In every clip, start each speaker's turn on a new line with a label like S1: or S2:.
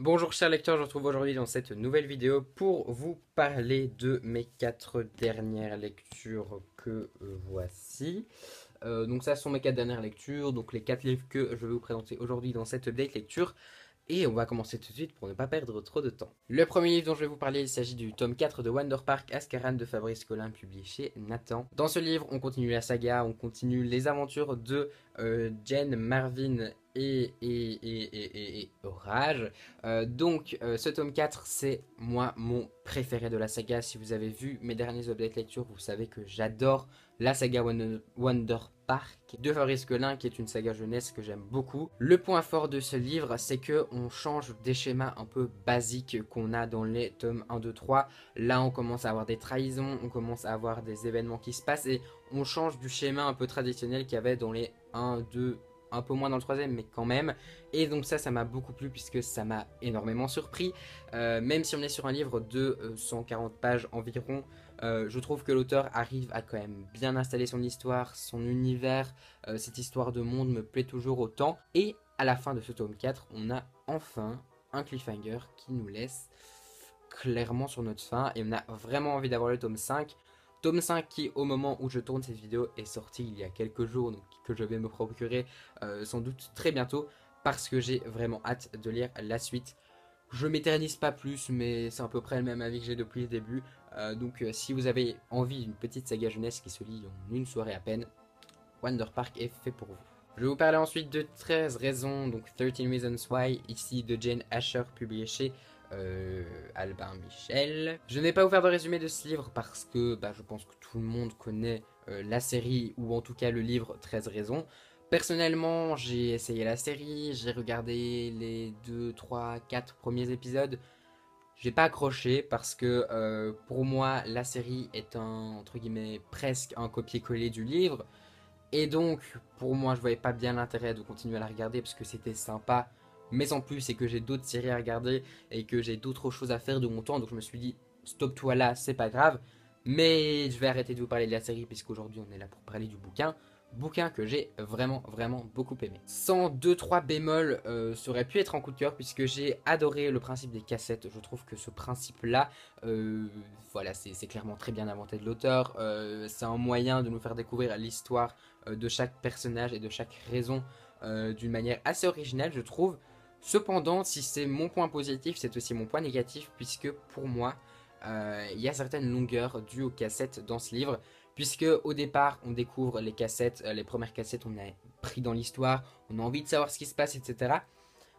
S1: Bonjour chers lecteurs, je vous retrouve aujourd'hui dans cette nouvelle vidéo pour vous parler de mes quatre dernières lectures que euh, voici. Euh, donc ça sont mes quatre dernières lectures, donc les quatre livres que je vais vous présenter aujourd'hui dans cette update lecture. Et on va commencer tout de suite pour ne pas perdre trop de temps. Le premier livre dont je vais vous parler, il s'agit du tome 4 de Wonder Park Ascaran de Fabrice Collin, publié chez Nathan. Dans ce livre, on continue la saga, on continue les aventures de euh, Jen, Marvin et, et, Orage. Euh, donc, euh, ce tome 4, c'est moi mon préféré de la saga. Si vous avez vu mes derniers updates lecture, vous savez que j'adore la saga Wonder Park de Fabrice Collin, qui est une saga jeunesse que j'aime beaucoup. Le point fort de ce livre, c'est que on change des schémas un peu basiques qu'on a dans les tomes 1, 2, 3. Là, on commence à avoir des trahisons, on commence à avoir des événements qui se passent et on change du schéma un peu traditionnel qu'il y avait dans les 1, 2, un peu moins dans le troisième, mais quand même. Et donc ça, ça m'a beaucoup plu puisque ça m'a énormément surpris. Euh, même si on est sur un livre de 140 euh, pages environ, euh, je trouve que l'auteur arrive à quand même bien installer son histoire, son univers. cette histoire de monde me plaît toujours autant. Et à la fin de ce tome 4, on a enfin un cliffhanger qui nous laisse clairement sur notre fin. Et on a vraiment envie d'avoir le tome 5. Tome 5 qui, au moment où je tourne cette vidéo, est sorti il y a quelques jours, que je vais me procurer euh, sans doute très bientôt, parce que j'ai vraiment hâte de lire la suite. Je m'éternise pas plus, mais c'est à peu près le même avis que j'ai depuis le début. Euh, donc euh, si vous avez envie d'une petite saga jeunesse qui se lit en une soirée à peine, Wonder Park est fait pour vous. Je vais vous parler ensuite de 13 raisons, donc 13 Reasons Why, ici de Jane Asher, publié chez euh, Albin Michel. Je ne vais pas faire de résumé de ce livre parce que bah, je pense que tout le monde connaît euh, la série ou en tout cas le livre 13 raisons. Personnellement, j'ai essayé la série, j'ai regardé les 2, 3, 4 premiers épisodes. J'ai pas accroché parce que euh, pour moi la série est un entre guillemets presque un copier-coller du livre. Et donc pour moi je voyais pas bien l'intérêt de continuer à la regarder parce que c'était sympa mais en plus, c'est que j'ai d'autres séries à regarder et que j'ai d'autres choses à faire de mon temps. Donc je me suis dit, stop-toi là, c'est pas grave. Mais je vais arrêter de vous parler de la série puisqu'aujourd'hui on est là pour parler du bouquin. Bouquin que j'ai vraiment vraiment beaucoup aimé. Sans 2-3 bémols, euh, ça aurait pu être en coup de cœur puisque j'ai adoré le principe des cassettes. Je trouve que ce principe-là, euh, voilà, c'est clairement très bien inventé de l'auteur. Euh, c'est un moyen de nous faire découvrir l'histoire de chaque personnage et de chaque raison d'une manière assez originale, je trouve. Cependant, si c'est mon point positif, c'est aussi mon point négatif, puisque pour moi, euh, il y a certaines longueurs dues aux cassettes dans ce livre, puisque au départ, on découvre les cassettes, euh, les premières cassettes, on est pris dans l'histoire, on a envie de savoir ce qui se passe, etc.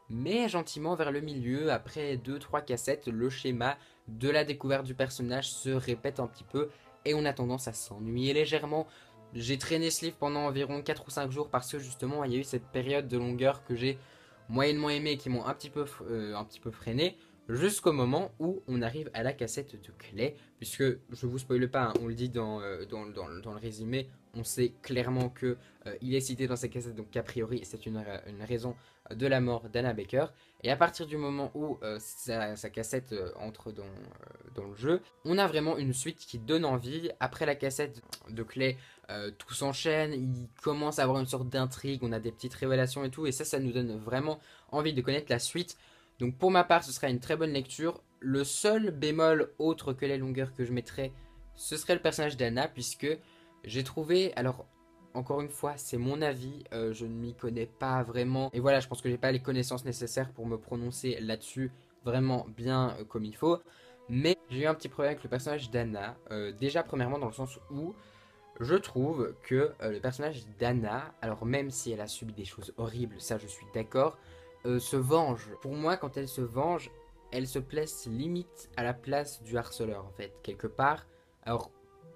S1: Mais gentiment, vers le milieu, après 2-3 cassettes, le schéma de la découverte du personnage se répète un petit peu, et on a tendance à s'ennuyer légèrement. J'ai traîné ce livre pendant environ 4 ou 5 jours parce que justement, il y a eu cette période de longueur que j'ai moyennement aimé qui m'ont un, petit peu, euh, un petit peu freiné, jusqu'au moment où on arrive à la cassette de clé, puisque je vous spoile pas, hein, on le dit dans, euh, dans, le résumé, on sait clairement que euh, il est cité dans sa cassette, donc a priori c'est une, une, raison de la mort d'Anna Baker. Et à partir du moment où sa, cassette entre dans, dans le jeu, on a vraiment une suite qui donne envie. Après la cassette de euh, tout s'enchaîne, il commence à avoir une sorte d'intrigue, on a des petites révélations et tout, et ça, ça nous donne vraiment envie de connaître la suite. Donc pour ma part, ce sera une très bonne lecture. Le seul bémol autre que la longueur que je mettrais, ce serait le personnage d'Anna, puisque j'ai trouvé, alors encore une fois, c'est mon avis, euh, je ne m'y connais pas vraiment, et voilà, je pense que j'ai pas les connaissances nécessaires pour me prononcer là-dessus vraiment bien euh, comme il faut. Mais j'ai eu un petit problème avec le personnage d'Anna, déjà premièrement dans le sens où je trouve que euh, le personnage d'Anna, alors même si elle a subi des choses horribles, ça je suis d'accord, euh, se venge. Pour moi, quand elle se venge, elle se place limite à la place du harceleur, en fait, quelque part. Alors,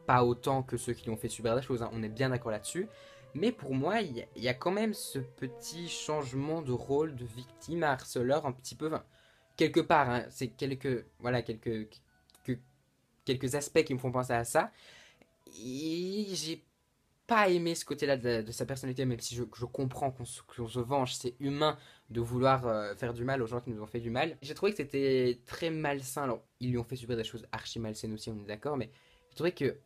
S1: pas autant que ceux qui lui ont fait subir des choses, hein, on est bien d'accord là-dessus. Mais pour moi, il y, a quand même ce petit changement de rôle de victime à harceleur, un petit peu. quelque part, hein, c'est quelques, voilà, quelques, quelques, quelques aspects qui me font penser à ça j'ai pas aimé ce côté-là de, sa personnalité, même si je, comprends qu'on se, venge, c'est humain de vouloir euh, faire du mal aux gens qui nous ont fait du mal. J'ai trouvé que c'était très malsain. Alors, ils lui ont fait subir des choses archi malsaines aussi, on est d'accord, mais j'ai trouvé que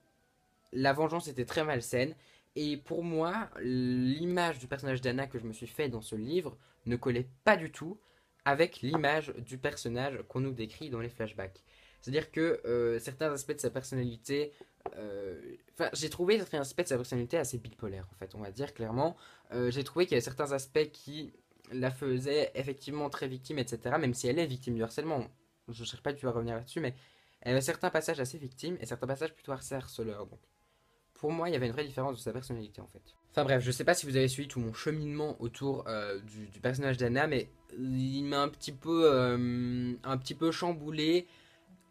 S1: la vengeance était très malsaine. Et pour moi, l'image du personnage d'Anna que je me suis fait dans ce livre ne collait pas du tout avec l'image du personnage qu'on nous décrit dans les flashbacks. C'est-à-dire que euh, certains aspects de sa personnalité, euh, j'ai trouvé certains aspects de sa personnalité assez bipolaire en fait, on va dire clairement. Euh, j'ai trouvé qu'il y avait certains aspects qui la faisaient effectivement très victime, etc. Même si elle est victime du harcèlement, je ne cherche pas du tout à revenir là-dessus, mais elle avait certains passages assez victimes et certains passages plutôt harceleurs. Donc pour moi, il y avait une vraie différence de sa personnalité en fait. Enfin bref, je sais pas si vous avez suivi tout mon cheminement autour du, personnage d'Anna, mais il m'a un petit peu, un petit peu chamboulé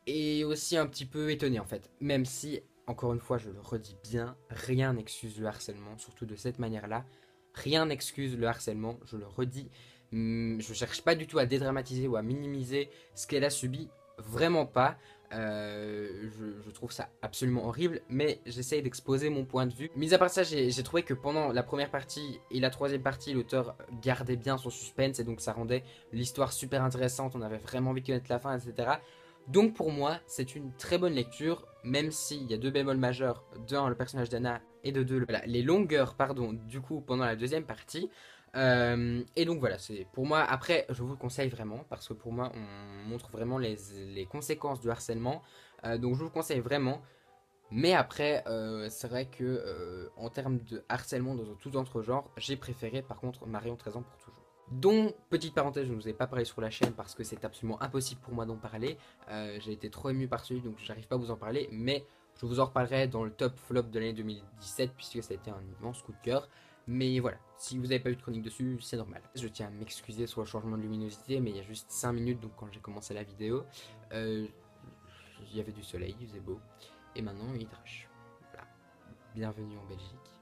S1: et aussi un petit peu étonné en fait. Même si, encore une fois, je le redis bien, rien n'excuse le harcèlement, surtout de cette manière-là. Rien n'excuse le harcèlement, je le redis. Hmm, je cherche pas du tout à dédramatiser ou à minimiser ce qu'elle a subi, vraiment pas. Euh, je, trouve ça absolument horrible, mais j'essaye d'exposer mon point de vue. Mis à part ça, j'ai trouvé que pendant la première partie et la troisième partie, l'auteur gardait bien son suspense et donc ça rendait l'histoire super intéressante. On avait vraiment envie de connaître la fin, etc. Donc pour moi, c'est une très bonne lecture, même s'il y a deux bémols majeurs. D'un, le personnage d'Anna, et de deux, les longueurs, pardon, du coup, pendant la deuxième partie. Euh, et donc voilà, c'est pour moi, après, je vous le conseille vraiment, parce que pour moi, on montre vraiment les, conséquences du harcèlement. Euh, donc je vous le conseille vraiment. Mais après, euh, c'est vrai que en termes de harcèlement dans tout autre genre, j'ai préféré par contre Marion 13 ans pour toujours. Donc, petite parenthèse, je ne vous ai pas parlé sur la chaîne parce que c'est absolument impossible pour moi d'en parler. Euh, j'ai été trop ému par celui, donc j'arrive pas à vous en parler, mais je vous en reparlerai dans le top flop de l'année 2017 puisque ça a été un immense coup de cœur. Mais voilà, si vous n'avez pas eu de chronique dessus, c'est normal. Je tiens à m'excuser sur le changement de luminosité, mais il y a juste 5 minutes, donc quand j'ai commencé la vidéo, euh, il y avait du soleil, il faisait beau, et maintenant il drache. Voilà. Bienvenue en Belgique.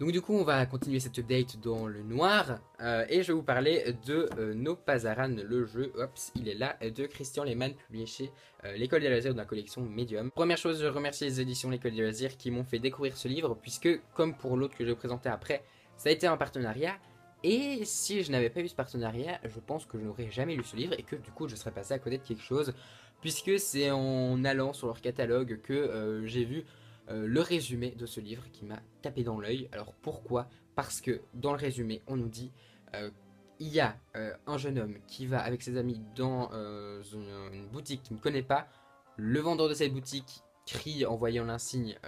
S1: Donc du coup on va continuer cette update dans le noir euh, et je vais vous parler de euh, No Pazaran, le jeu, Ops, il est là, de Christian Lehmann publié chez euh, l'école des loisirs de la collection Medium. Première chose, je remercie les éditions l'école des loisirs qui m'ont fait découvrir ce livre puisque comme pour l'autre que je vais présenter après, ça a été un partenariat et si je n'avais pas eu ce partenariat, je pense que je n'aurais jamais lu ce livre et que du coup je serais passé à côté de quelque chose puisque c'est en allant sur leur catalogue que j'ai vu euh, le résumé de ce livre qui m'a tapé dans l'œil. Alors pourquoi? Parce que dans le résumé, on nous dit euh, il y a euh, un jeune homme qui va avec ses amis dans une, boutique qu'il ne connaît pas. Le vendeur de cette boutique crie en voyant l'insigne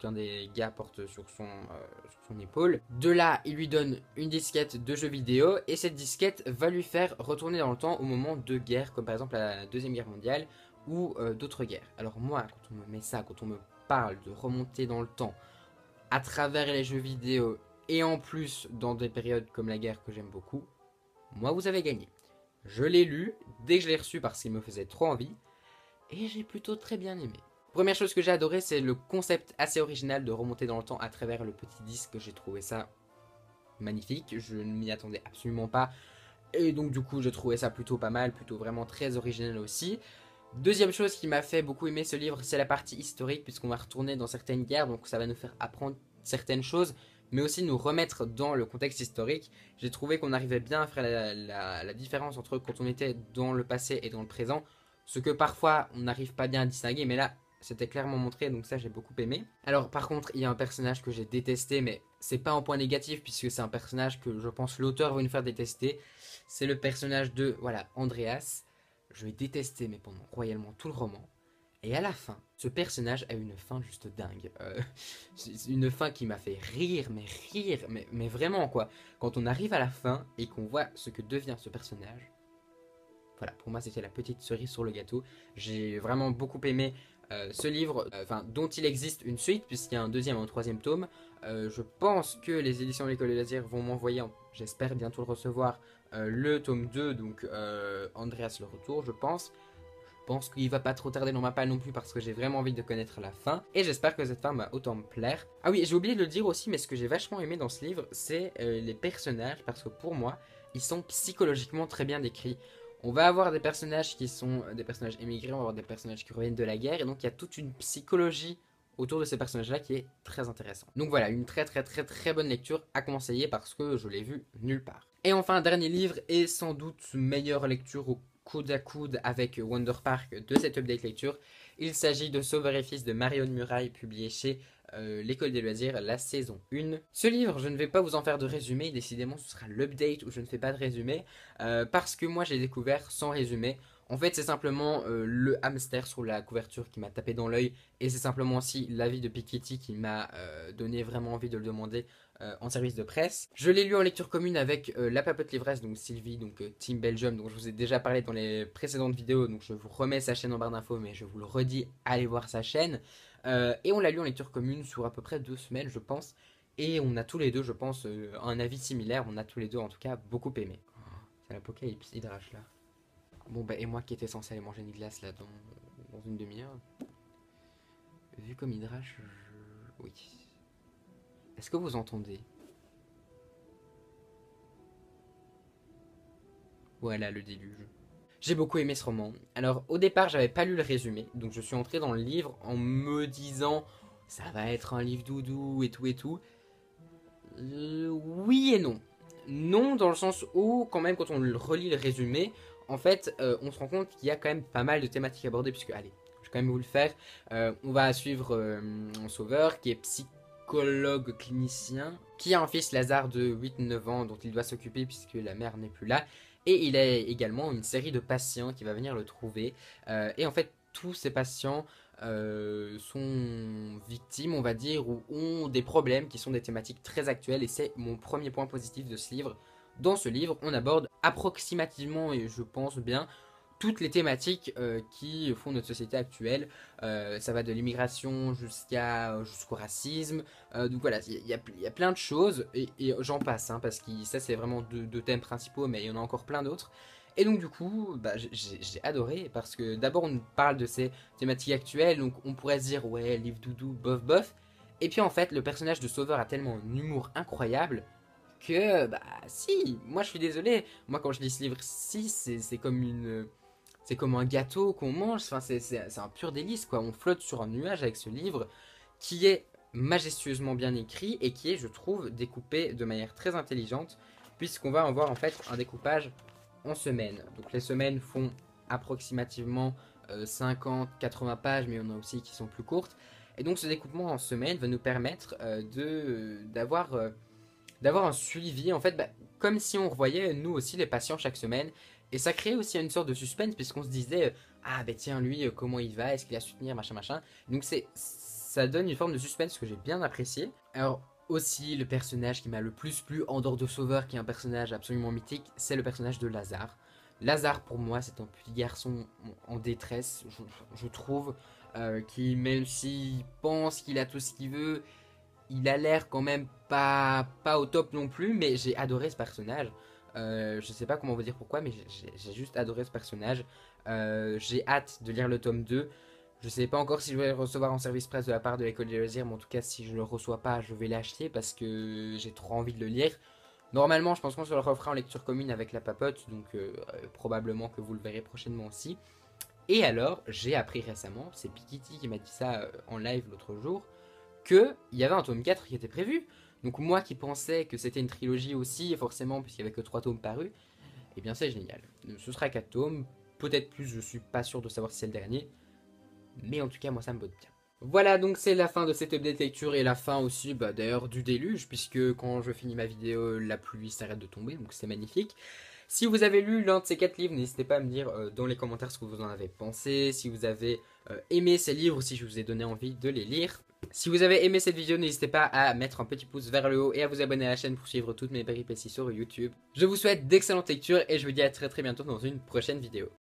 S1: qu'un des gars porte sur son, sur son épaule. De là, il lui donne une disquette de jeux vidéo et cette disquette va lui faire retourner dans le temps au moment de guerres, comme par exemple la Deuxième Guerre mondiale ou d'autres guerres. Alors moi, quand on me met ça, quand on me parle de remonter dans le temps à travers les jeux vidéo et en plus dans des périodes comme la guerre que j'aime beaucoup, moi vous avez gagné. Je l'ai lu dès que je l'ai reçu parce qu'il me faisait trop envie et j'ai plutôt très bien aimé. Première chose que j'ai adoré, c'est le concept assez original de remonter dans le temps à travers le petit disque. J'ai trouvé ça magnifique. Je ne m'y attendais absolument pas. Et donc du coup, j'ai trouvé ça plutôt pas mal, plutôt vraiment très original aussi. Deuxième chose qui m'a fait beaucoup aimer ce livre, c'est la partie historique, puisqu'on va retourner dans certaines guerres, donc ça va nous faire apprendre certaines choses, mais aussi nous remettre dans le contexte historique. J'ai trouvé qu'on arrivait bien à faire la, différence entre quand on était dans le passé et dans le présent, ce que parfois on n'arrive pas bien à distinguer, mais là c'était clairement montré, donc ça j'ai beaucoup aimé. Alors par contre, il y a un personnage que j'ai détesté, mais c'est pas un point négatif, puisque c'est un personnage que je pense l'auteur va nous faire détester. C'est le personnage de, voilà, Andreas je vais détester, mais pendant royalement tout le roman. Et à la fin, ce personnage a une fin juste dingue. Euh, une fin qui m'a fait rire, mais rire, mais, mais, vraiment quoi. Quand on arrive à la fin et qu'on voit ce que devient ce personnage, voilà, pour moi c'était la petite cerise sur le gâteau. J'ai vraiment beaucoup aimé euh, ce livre, euh, enfin dont il existe une suite puisqu'il y a un deuxième et un troisième tome. je pense que les éditions de l'école des loisirs vont m'envoyer, j'espère bientôt le recevoir, le tome 2, donc euh, Andreas le retour, je pense. Je pense qu'il va pas trop tarder dans ma palle non plus parce que j'ai vraiment envie de connaître la fin. Et j'espère que cette fin va autant me plaire. Ah oui, j'ai oublié de le dire aussi, mais ce que j'ai vachement aimé dans ce livre, c'est euh, les personnages parce que pour moi, ils sont psychologiquement très bien décrits. On va avoir des personnages qui sont des personnages émigrés, on va avoir des personnages qui reviennent de la guerre, et donc il y a toute une psychologie autour de ces personnages-là qui est très intéressant. Donc voilà, une très très très très bonne lecture à conseiller parce que je l'ai vu nulle part. Et enfin, dernier livre et sans doute meilleure lecture au coude à coude avec Wonder Park de cette update lecture. Il s'agit de Sauveur et Fils de Marion Muraille, publié chez euh, l'école des loisirs, la saison 1. Ce livre, je ne vais pas vous en faire de résumé, décidément ce sera l'update où je ne fais pas de résumé, euh, parce que moi j'ai découvert sans résumé. En fait, c'est simplement euh, le hamster sur la couverture qui m'a tapé dans l'œil, et c'est simplement aussi l'avis de Piketty qui m'a donné vraiment envie de le demander en service de presse. Je l'ai lu en lecture commune avec la papote livresse, donc Sylvie, donc Team Belgium, dont je vous ai déjà parlé dans les précédentes vidéos, donc je vous remets sa chaîne en barre d'infos, mais je vous le redis, allez voir sa chaîne. Euh, et on l'a lu en lecture commune sur à peu près deux semaines, je pense. Et on a tous les deux, je pense, euh, un avis similaire. On a tous les deux, en tout cas, beaucoup aimé. c'est l'apocalypse, Hydrache là. Bon, bah, et moi qui étais censé aller manger une glace là dans, dans une demi-heure. Vu comme Hydrache, je... oui. Est-ce que vous entendez? Voilà le déluge. J'ai beaucoup aimé ce roman. Alors au départ j'avais pas lu le résumé, donc je suis entré dans le livre en me disant ça va être un livre doudou et tout et tout. Euh, oui et non. Non dans le sens où quand même quand on relit le résumé, en fait euh, on se rend compte qu'il y a quand même pas mal de thématiques abordées puisque allez, je vais quand même vous le faire. Euh, on va suivre un sauveur qui est psychologue clinicien, qui a un fils Lazare de 8-9 ans dont il doit s'occuper puisque la mère n'est plus là et il a également une série de patients qui va venir le trouver. Euh, et en fait, tous ces patients euh, sont victimes, on va dire, ou ont des problèmes qui sont des thématiques très actuelles. Et c'est mon premier point positif de ce livre. Dans ce livre, on aborde approximativement, et je pense bien, toutes les thématiques euh, qui font notre société actuelle. Euh, ça va de l'immigration jusqu'à jusqu'au racisme. Euh, donc voilà, il y, a plein de choses et, j'en passe, hein, parce que ça c'est vraiment deux, thèmes principaux, mais il y en a encore plein d'autres. Et donc du coup, bah, j'ai adoré parce que d'abord on parle de ces thématiques actuelles, donc on pourrait se dire ouais, livre doudou, bof bof. Et puis en fait, le personnage de Sauveur a tellement un humour incroyable bah si, moi je suis désolé, moi quand je lis ce livre, si c'est comme une c'est comme un gâteau qu'on mange, c'est un pur délice, quoi. On flotte sur un nuage avec ce livre qui est majestueusement bien écrit et qui est, je trouve, découpé de manière très intelligente, puisqu'on va avoir en fait un découpage en semaines. Donc les semaines font approximativement 50, euh, 80 pages, mais en a aussi qui sont plus courtes. Et donc ce découpement en semaines va nous permettre euh, d'avoir euh, d'avoir un suivi, en fait, bah, comme si on revoyait nous aussi les patients chaque semaine et ça crée aussi une sorte de suspense puisqu'on se disait ah ben tiens lui euh, comment il va, est-ce qu'il a soutenir machin machin. Donc c'est ça donne une forme de suspense que j'ai bien apprécié. Alors aussi le personnage qui m'a le plus plu en dehors de Sauveur qui est un personnage absolument mythique, c'est le personnage de Lazare. Lazare pour moi c'est un petit garçon en détresse, je, trouve, euh, qui même s'il pense qu'il a tout ce qu'il veut, il a l'air quand même pas, pas au top non plus, mais j'ai adoré ce personnage. Euh, je sais pas comment vous dire pourquoi, mais j'ai juste adoré ce personnage. Euh, j'ai hâte de lire le tome 2. Je sais pas encore si je vais le recevoir en service presse de la part de l'école des loisirs, mais en tout cas, si je le reçois pas, je vais l'acheter parce que j'ai trop envie de le lire. Normalement, je pense qu'on se le refera en lecture commune avec la papote, donc euh, probablement que vous le verrez prochainement aussi. Et alors, j'ai appris récemment, c'est Pikiti qui m'a dit ça en live l'autre jour, qu'il y avait un tome 4 qui était prévu. Donc moi qui pensais que c'était une trilogie aussi, forcément, puisqu'il n'y avait que 3 tomes parus, eh bien c'est génial. Ce sera 4 tomes, peut-être plus, je suis pas sûr de savoir si c'est le dernier, mais en tout cas moi ça me botte bien. Voilà donc c'est la fin de cette update lecture et la fin aussi bah, d'ailleurs du déluge puisque quand je finis ma vidéo la pluie s'arrête de tomber donc c'est magnifique. Si vous avez lu l'un de ces quatre livres, n'hésitez pas à me dire euh, dans les commentaires ce que vous en avez pensé, si vous avez euh, aimé ces livres, si je vous ai donné envie de les lire. Si vous avez aimé cette vidéo, n'hésitez pas à mettre un petit pouce vers le haut et à vous abonner à la chaîne pour suivre toutes mes péripéties sur YouTube. Je vous souhaite d'excellentes lectures et je vous dis à très très bientôt dans une prochaine vidéo.